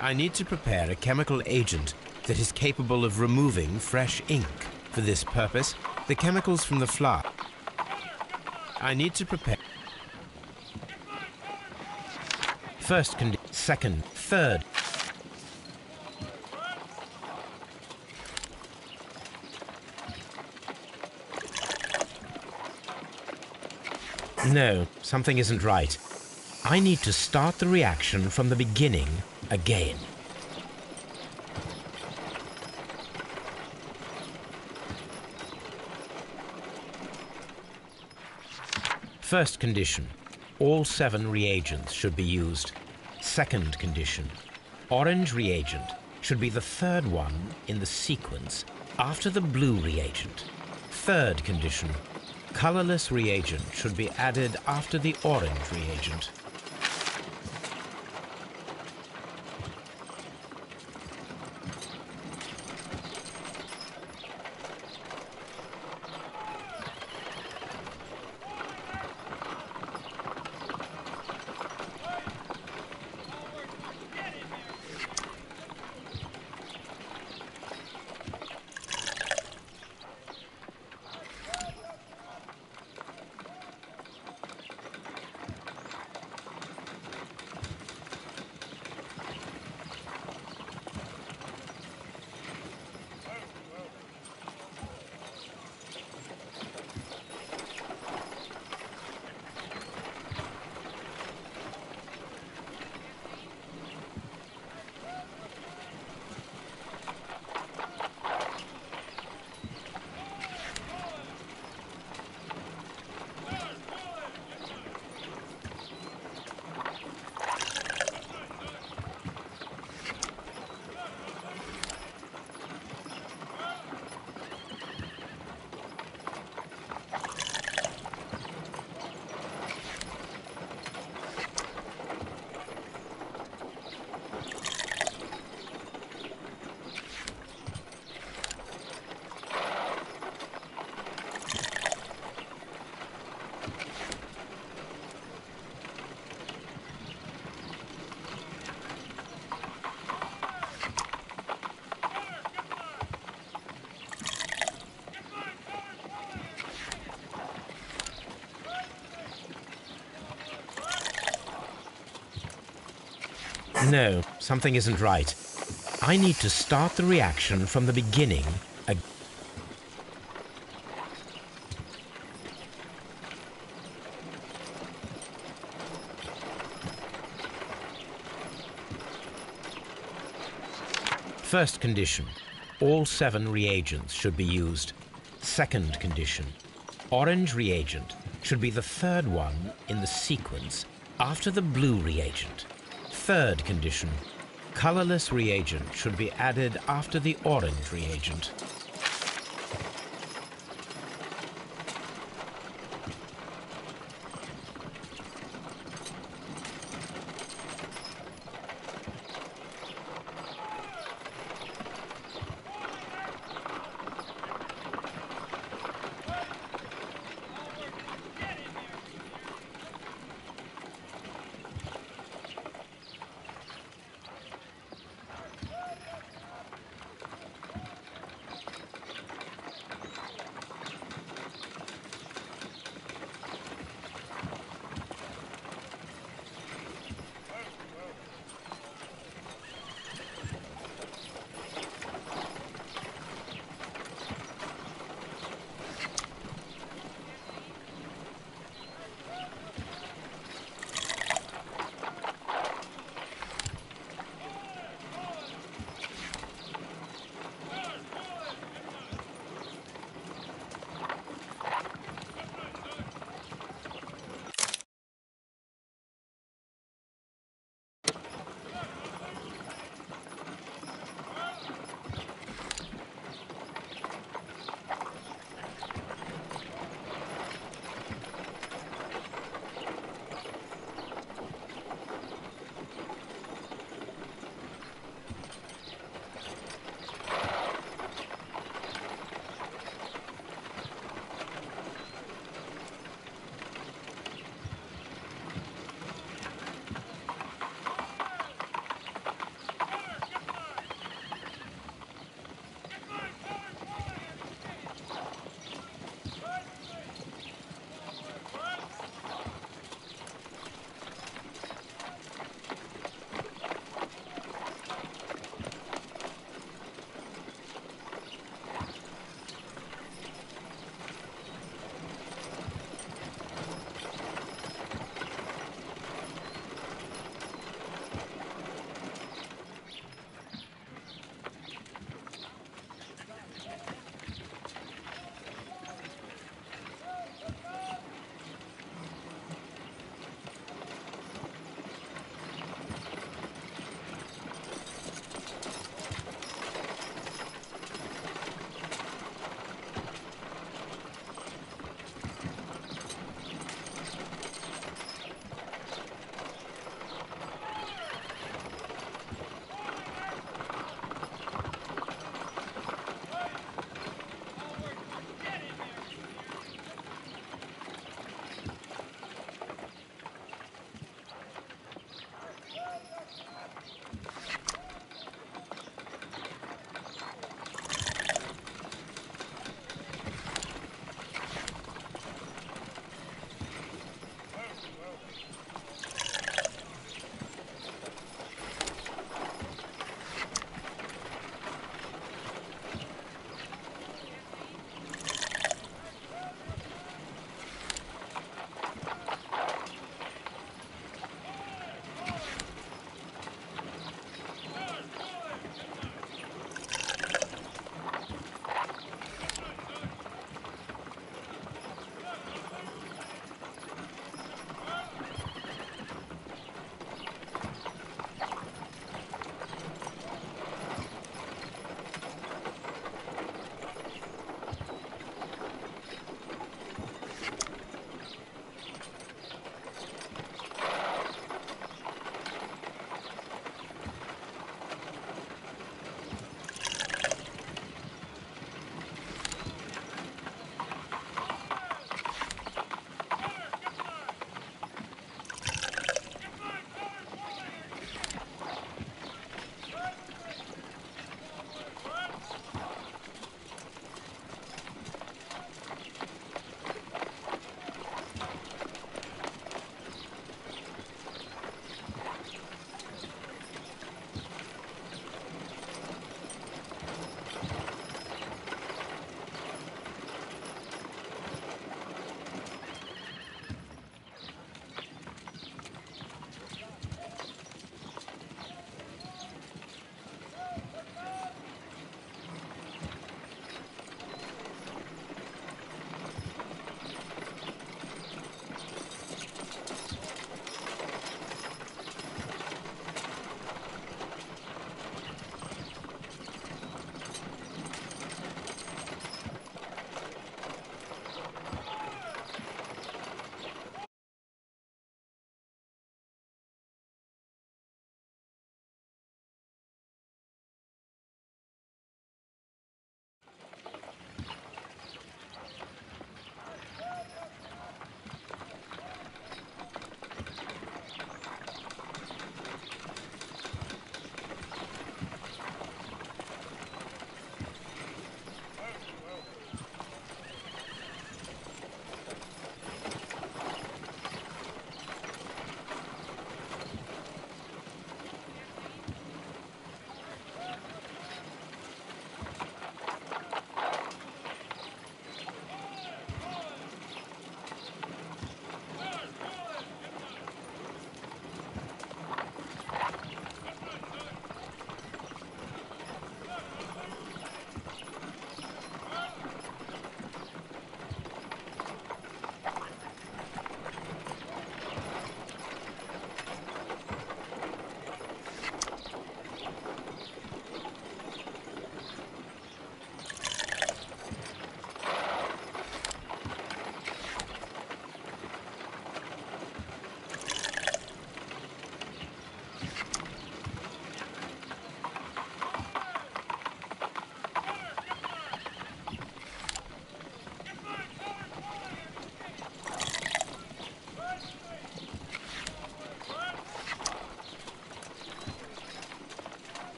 I need to prepare a chemical agent that is capable of removing fresh ink. For this purpose, the chemicals from the flour. I need to prepare. First condi- second, third. No, something isn't right. I need to start the reaction from the beginning again. First condition, all seven reagents should be used. Second condition, orange reagent should be the third one in the sequence after the blue reagent. Third condition, colorless reagent should be added after the orange reagent. No, something isn't right. I need to start the reaction from the beginning. ag- First condition, all seven reagents should be used. Second condition, orange reagent should be the third one in the sequence after the blue reagent. Third condition, colorless reagent should be added after the orange reagent.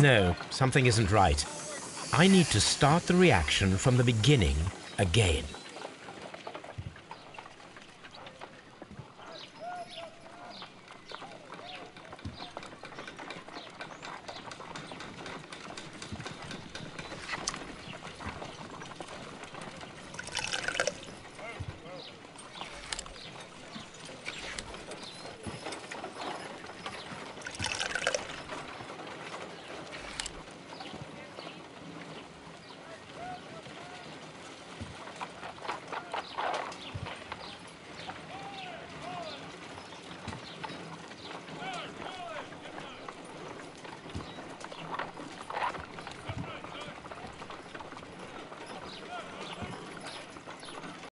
No, something isn't right. I need to start the reaction from the beginning again.